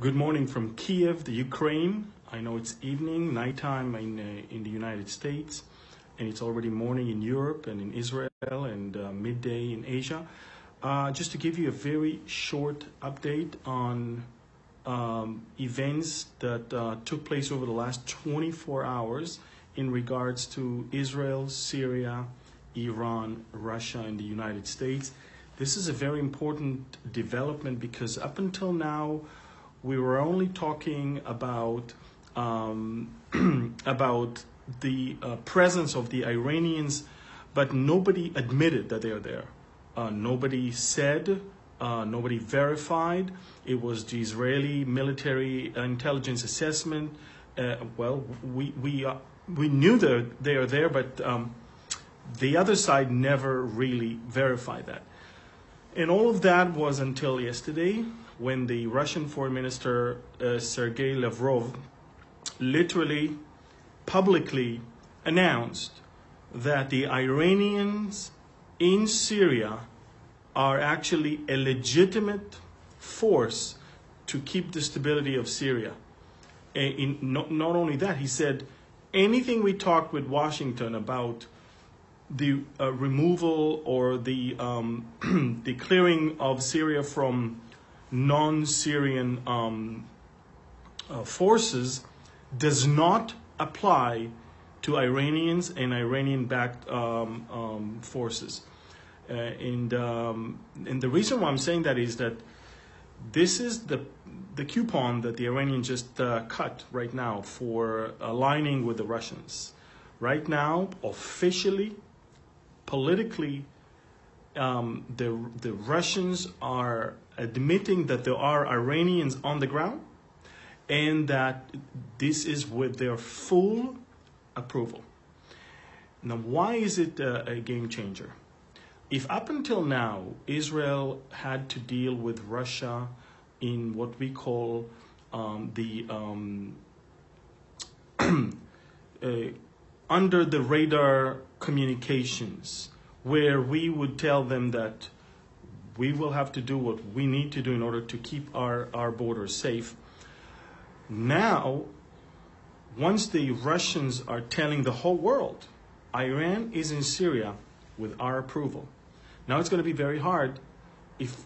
Good morning from Kiev, the Ukraine. I know it's evening, nighttime in, uh, in the United States, and it's already morning in Europe and in Israel and uh, midday in Asia. Uh, just to give you a very short update on um, events that uh, took place over the last 24 hours in regards to Israel, Syria, Iran, Russia, and the United States. This is a very important development because up until now, we were only talking about um, about the uh, presence of the Iranians, but nobody admitted that they are there. Uh, nobody said, uh, nobody verified. It was the Israeli military intelligence assessment. Uh, well, we we uh, we knew that they are there, but um, the other side never really verified that. And all of that was until yesterday when the Russian Foreign Minister uh, Sergei Lavrov literally publicly announced that the Iranians in Syria are actually a legitimate force to keep the stability of Syria. In, not, not only that, he said anything we talked with Washington about the uh, removal or the um, the clearing of Syria from non-Syrian um, uh, forces does not apply to Iranians and Iranian-backed um, um forces. Uh, and um, and the reason why I'm saying that is that this is the the coupon that the Iranians just uh, cut right now for aligning with the Russians. Right now, officially, politically, um, the, the Russians are admitting that there are Iranians on the ground and that this is with their full approval. Now, why is it a, a game changer? If up until now Israel had to deal with Russia in what we call um, the um, uh, under the radar communications where we would tell them that we will have to do what we need to do in order to keep our, our borders safe. Now, once the Russians are telling the whole world, Iran is in Syria with our approval. Now it's going to be very hard, if,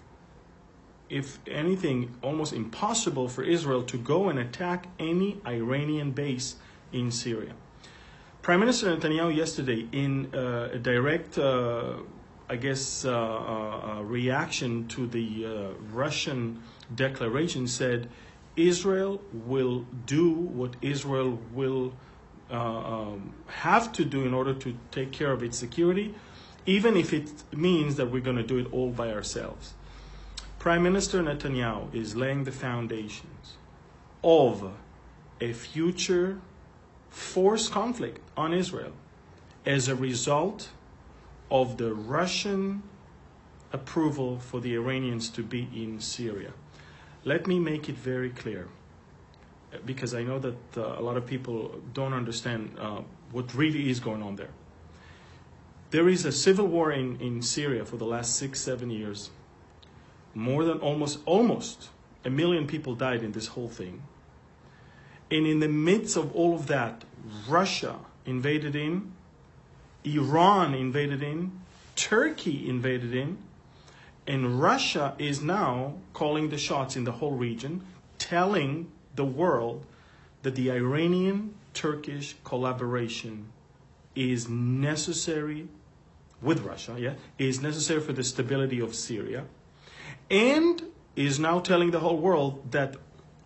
if anything, almost impossible for Israel to go and attack any Iranian base in Syria. Prime Minister Netanyahu yesterday, in uh, a direct, uh, I guess, uh, uh, uh reaction to the Russian declaration, said Israel will do what Israel will um, have to do in order to take care of its security, even if it means that we're going to do it all by ourselves. Prime Minister Netanyahu is laying the foundations of a future forced conflict on Israel as a result of the Russian approval for the Iranians to be in Syria. Let me make it very clear, because I know that uh, a lot of people don't understand uh, what really is going on there. There is a civil war in, in Syria for the last six, seven years. More than almost, almost a million people died in this whole thing. And in the midst of all of that, Russia invaded in, Iran invaded in, Turkey invaded in, and Russia is now calling the shots in the whole region, telling the world that the Iranian Turkish collaboration is necessary with Russia, yeah, is necessary for the stability of Syria, and is now telling the whole world that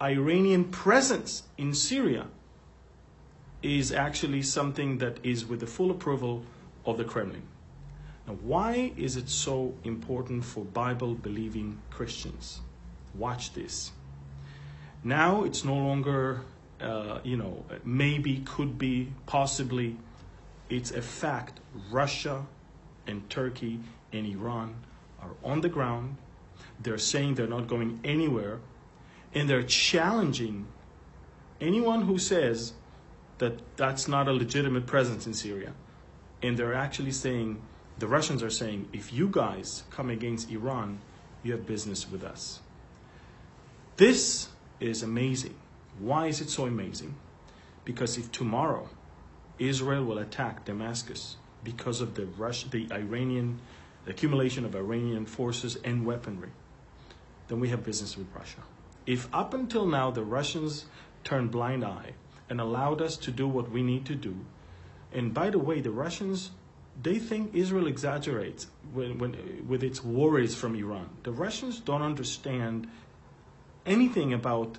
Iranian presence in Syria is actually something that is with the full approval of the Kremlin. Now, why is it so important for Bible believing Christians? Watch this. Now it's no longer, uh, you know, maybe, could be, possibly. It's a fact. Russia and Turkey and Iran are on the ground. They're saying they're not going anywhere and they're challenging anyone who says that that's not a legitimate presence in Syria. And they're actually saying, the Russians are saying, if you guys come against Iran, you have business with us. This is amazing. Why is it so amazing? Because if tomorrow Israel will attack Damascus because of the Rush, the Iranian the accumulation of Iranian forces and weaponry, then we have business with Russia. If up until now the Russians turned blind eye and allowed us to do what we need to do, and by the way, the Russians they think Israel exaggerates when, when, with its worries from Iran. The Russians don't understand anything about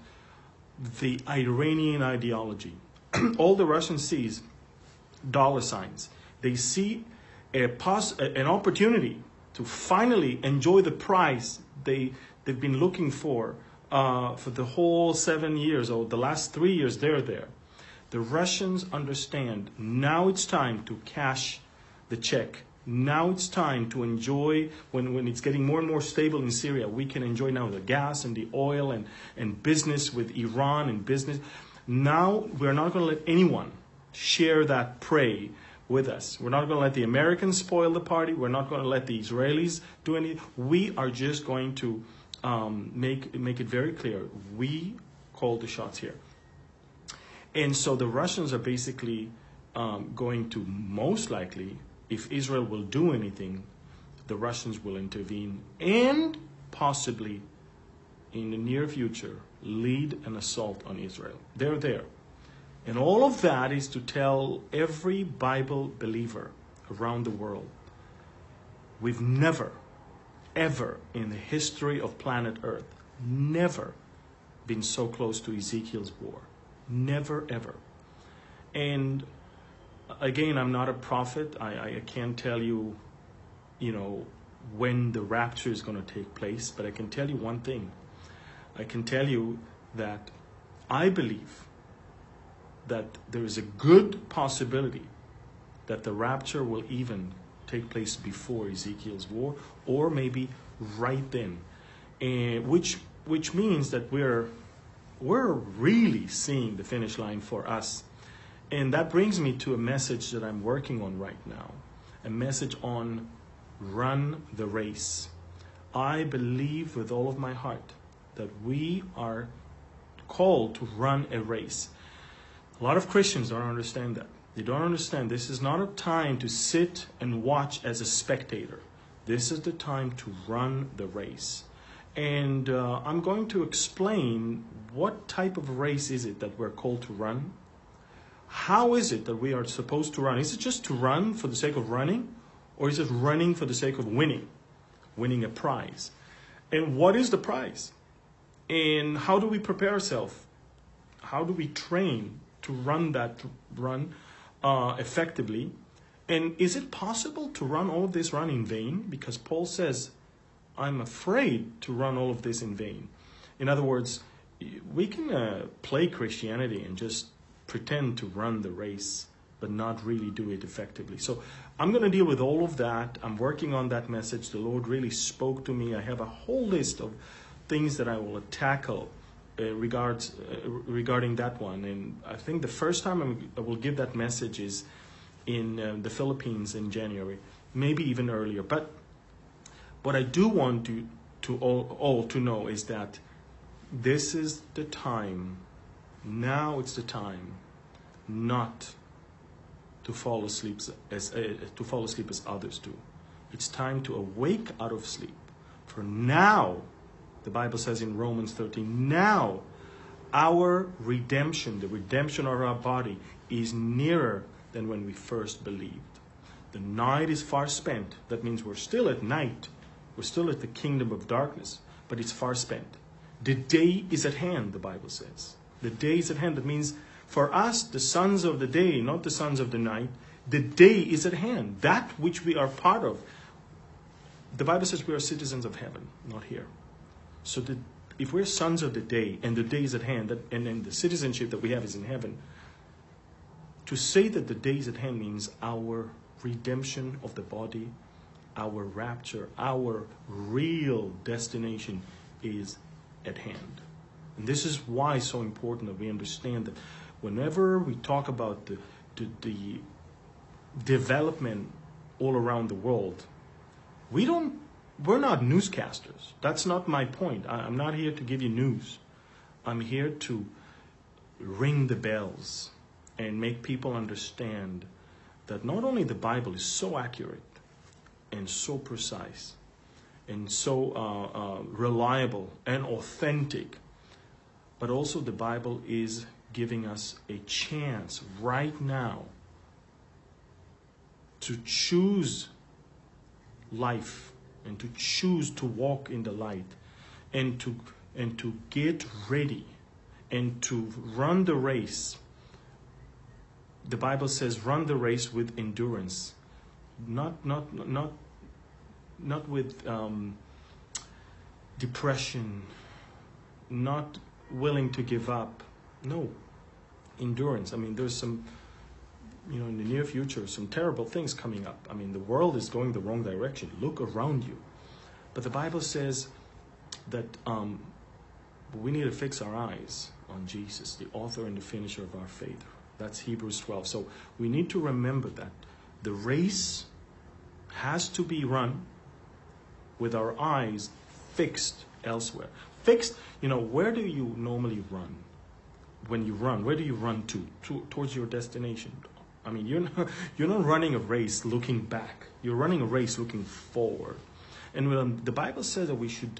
the Iranian ideology. All the Russians see is dollar signs. They see a pos- an opportunity to finally enjoy the prize they, they've been looking for uh, for the whole seven years or the last three years they're there. The Russians understand now it's time to cash the check. Now it's time to enjoy, when, when it's getting more and more stable in Syria, we can enjoy now the gas and the oil and, and business with Iran and business. Now we're not going to let anyone share that prey with us. We're not going to let the Americans spoil the party. We're not going to let the Israelis do anything. We are just going to um, make, make it very clear we call the shots here. And so the Russians are basically um, going to most likely, if Israel will do anything, the Russians will intervene and possibly in the near future lead an assault on Israel. They're there. And all of that is to tell every Bible believer around the world we've never, ever in the history of planet Earth, never been so close to Ezekiel's war. Never, ever. And again, I'm not a prophet. I, I can't tell you, you know, when the rapture is going to take place, but I can tell you one thing. I can tell you that I believe that there is a good possibility that the rapture will even take place before Ezekiel's war, or maybe right then, and which which means that we're we're really seeing the finish line for us, and that brings me to a message that I'm working on right now, a message on run the race. I believe with all of my heart that we are called to run a race. A lot of Christians don't understand that. They don't understand this is not a time to sit and watch as a spectator. This is the time to run the race. And uh, I'm going to explain what type of race is it that we're called to run? How is it that we are supposed to run? Is it just to run for the sake of running? Or is it running for the sake of winning? Winning a prize. And what is the prize? And how do we prepare ourselves? How do we train to run that run uh, effectively. And is it possible to run all this run in vain? Because Paul says, I'm afraid to run all of this in vain. In other words, we can uh, play Christianity and just pretend to run the race, but not really do it effectively. So I'm going to deal with all of that. I'm working on that message. The Lord really spoke to me. I have a whole list of things that I will tackle uh, regards uh, regarding that one. And I think the first time I'm, i will give that message is in uh, the Philippines in January, maybe even earlier. But what I do want to to all, all to know is that this is the time. Now it's the time, not to fall asleep as uh, to fall asleep as others do. It's time to awake out of sleep. For now the Bible says in Romans 13, now our redemption, the redemption of our body, is nearer than when we first believed. The night is far spent. That means we're still at night. We're still at the kingdom of darkness, but it's far spent. The day is at hand, the Bible says. The day is at hand. That means for us, the sons of the day, not the sons of the night, the day is at hand. That which we are part of. The Bible says we are citizens of heaven, not here. So that if we're sons of the day and the day is at hand, that, and then the citizenship that we have is in heaven, to say that the day is at hand means our redemption of the body, our rapture, our real destination is at hand. And this is why it's so important that we understand that whenever we talk about the, the, the development all around the world, we don't we're not newscasters. That's not my point. I, am not here to give you news. I'm here to ring the bells and make people understand that not only the Bible is so accurate and so precise and so uh, uh, reliable and authentic, but also the Bible is giving us a chance right now to choose life and to choose to walk in the light and to and to get ready and to run the race. The bible says run the race with endurance not not not not with um, depression not willing to give up no endurance i mean there's some you know, in the near future, some terrible things coming up. I mean, the world is going the wrong direction. Look around you. But the Bible says that um, we need to fix our eyes on Jesus, the author and the finisher of our faith. That's Hebrews 12. So we need to remember that the race has to be run with our eyes fixed elsewhere. Fixed, you know, where do you normally run? When you run, where do you run to? to towards your destination, I mean, you're not, you're not running a race looking back. You're running a race looking forward. And when the Bible says that we should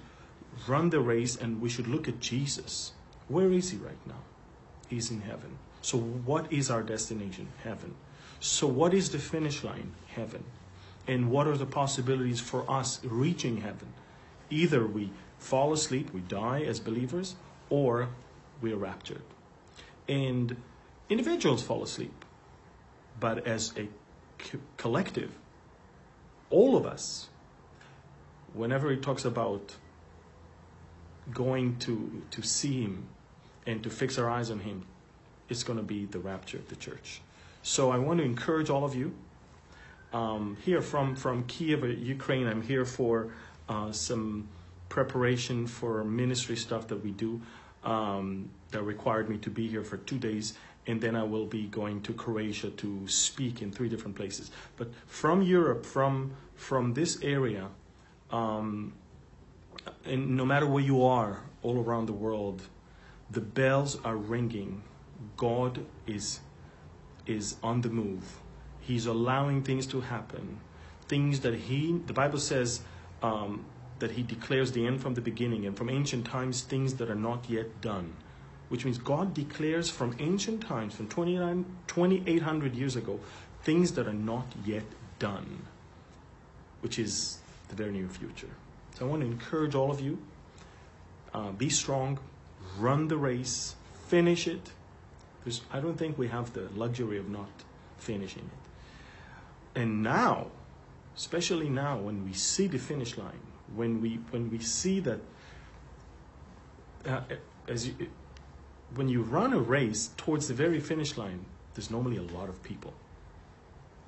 run the race and we should look at Jesus, where is he right now? He's in heaven. So, what is our destination? Heaven. So, what is the finish line? Heaven. And what are the possibilities for us reaching heaven? Either we fall asleep, we die as believers, or we are raptured. And individuals fall asleep but as a co- collective, all of us, whenever he talks about going to, to see him and to fix our eyes on him, it's going to be the rapture of the church. So I want to encourage all of you. Um, here from, from Kiev, Ukraine, I'm here for uh, some preparation for ministry stuff that we do um, that required me to be here for two days and then I will be going to Croatia to speak in three different places. But from Europe, from from this area, um, and no matter where you are, all around the world, the bells are ringing. God is is on the move. He's allowing things to happen, things that He, the Bible says. Um, that he declares the end from the beginning, and from ancient times, things that are not yet done which means God declares from ancient times, from 2,800 years ago, things that are not yet done, which is the very near future. So I want to encourage all of you uh, be strong, run the race, finish it. Because I don't think we have the luxury of not finishing it. And now, especially now, when we see the finish line, when we when we see that, uh, as you, when you run a race towards the very finish line, there's normally a lot of people.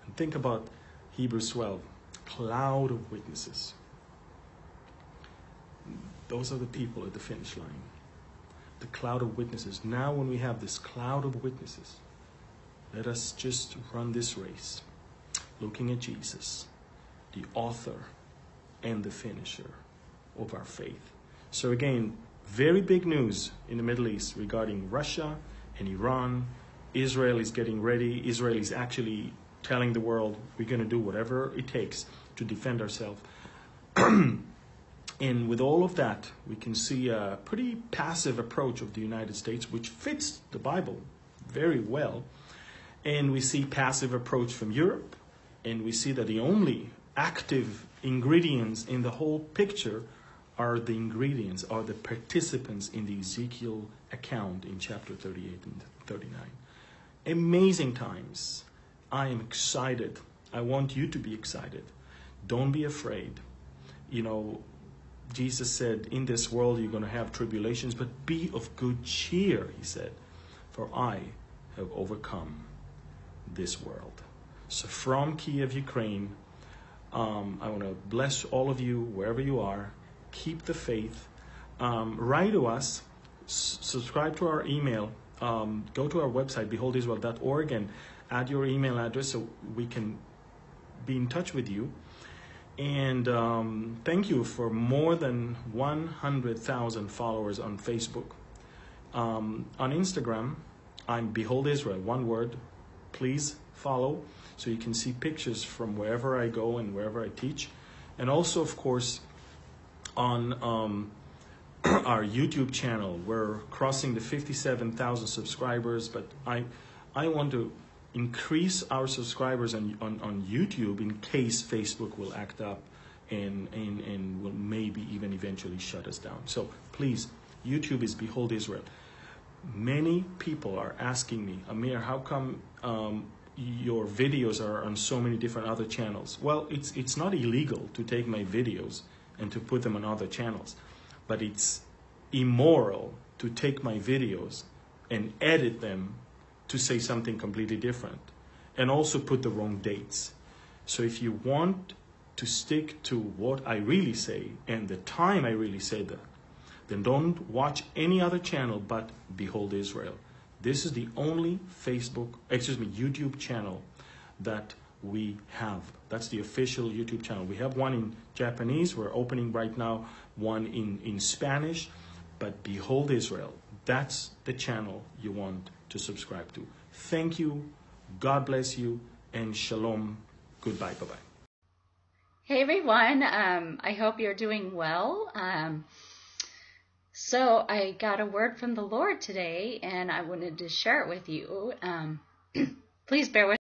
And think about Hebrews 12 cloud of witnesses. Those are the people at the finish line. The cloud of witnesses. Now, when we have this cloud of witnesses, let us just run this race looking at Jesus, the author and the finisher of our faith. So, again, very big news in the Middle East regarding Russia and Iran. Israel is getting ready. Israel is actually telling the world we're going to do whatever it takes to defend ourselves. and with all of that, we can see a pretty passive approach of the United States, which fits the Bible very well. And we see passive approach from Europe, and we see that the only active ingredients in the whole picture are the ingredients, are the participants in the Ezekiel account in chapter 38 and 39. Amazing times. I am excited. I want you to be excited. Don't be afraid. You know, Jesus said, In this world you're going to have tribulations, but be of good cheer, he said, for I have overcome this world. So, from Kiev, Ukraine, um, I want to bless all of you wherever you are keep the faith. Um, write to us, subscribe to our email, um, go to our website, beholdisrael.org, and add your email address so we can be in touch with you. And um, thank you for more than 100,000 followers on Facebook. Um, on Instagram, I'm Behold Israel, one word. Please follow so you can see pictures from wherever I go and wherever I teach. And also, of course, on um, our YouTube channel, we're crossing the 57,000 subscribers, but I, I want to increase our subscribers on, on, on YouTube in case Facebook will act up and, and, and will maybe even eventually shut us down. So please, YouTube is Behold Israel. Many people are asking me, Amir, how come um, your videos are on so many different other channels? Well, it's, it's not illegal to take my videos and to put them on other channels, but it's immoral to take my videos and edit them to say something completely different and also put the wrong dates. So if you want to stick to what I really say and the time I really say that, then don't watch any other channel but Behold Israel. This is the only Facebook, excuse me, YouTube channel that we have. That's the official YouTube channel. We have one in Japanese. We're opening right now one in, in Spanish. But Behold Israel, that's the channel you want to subscribe to. Thank you. God bless you. And shalom. Goodbye. Bye bye. Hey everyone. Um, I hope you're doing well. Um, so I got a word from the Lord today, and I wanted to share it with you. Um, please bear with.